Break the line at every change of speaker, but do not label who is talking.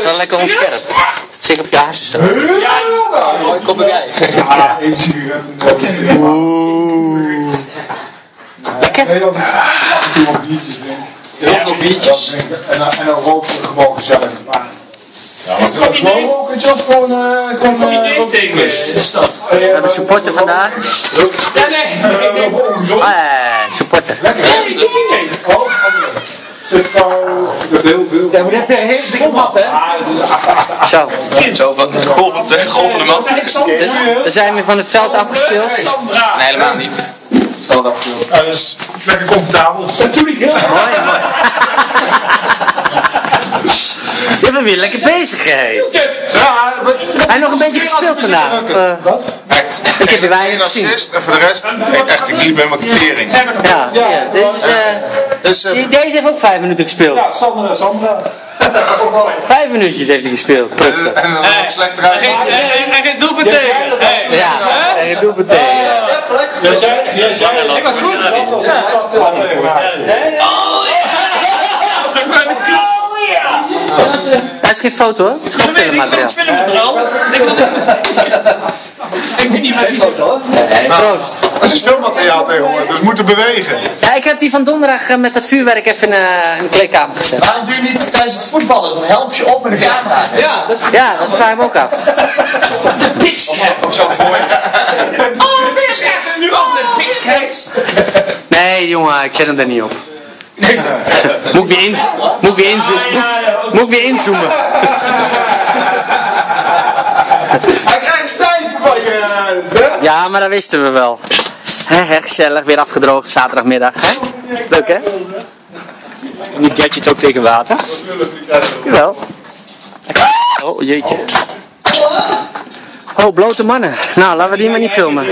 is wel lekker onscherp. Zeker op je hazen staan.
Mooi kom jij.
Ja, één sigaret.
Lekker.
Iemand biertjes.
Heel veel biertjes.
En dan, en dan rookt ze gewoon gezellig. Maar, ja, maar gewoon het is gewoon, eh, gewoon, eh, roken.
We hebben supporter vandaag.
Ja, nee.
Eh, ongezond.
Ah, supporter.
Lekker. Oh, heel.
Ja, maar dat heb je een hele dikke mat, hè?
Zo,
Zo van golvend, hè? golvende man.
we zijn weer van het veld afgespeeld.
Nee, helemaal niet. Stel dat voor.
Ja, dat is lekker comfortabel.
Mooi, mooi. Je bent weer lekker bezig, hè?
Ja,
Hij nog een beetje gespeeld vandaag. Eh,
Echt.
Ik heb er weinig gezien.
assist en voor de rest, ik echt, ik liep met mijn tering.
ja, ja, is,
Dus eh,
die- deze heeft ook vijf minuten gespeeld.
Ja, Sandra, Sandra.
Vijf minuutjes heeft hij gespeeld. Prutsen.
en dan ook slechter uit.
En geen doelpunt tegen.
Ja, en het doet meteen. ja.
Ik was goed.
Dat is geen foto hoor. Het is gewoon filmmateriaal.
Ik weet niet wat je
Proost.
Dat is filmmateriaal tegenwoordig, we moeten bewegen.
Ja, ik heb die van donderdag eh, met dat vuurwerk even in, eh, in de kleedkamer gezet.
Waarom doe je niet tijdens het voetballen zo'n helmpje op met een camera?
Ja, dat is
Ja, dat vraag ik me ook af.
de pitchcap.
Of zo voor je.
Oh, pitchcap. Nu ook de pitchcap.
Nee, jongen, ik zet hem er niet op. Moet ik weer, in, moet ik weer inzoomen? Moet ik weer inzoomen?
Hij krijgt een stijntje van je. hè?
Ja, maar dat wisten we wel. Hè, gezellig, weer afgedroogd zaterdagmiddag. Hè? Leuk hè?
Kan die gadget ook tegen water?
Jawel. Oh, jeetje. Oh, blote mannen. Nou, laten we die maar niet filmen.